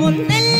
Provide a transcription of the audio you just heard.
Munthal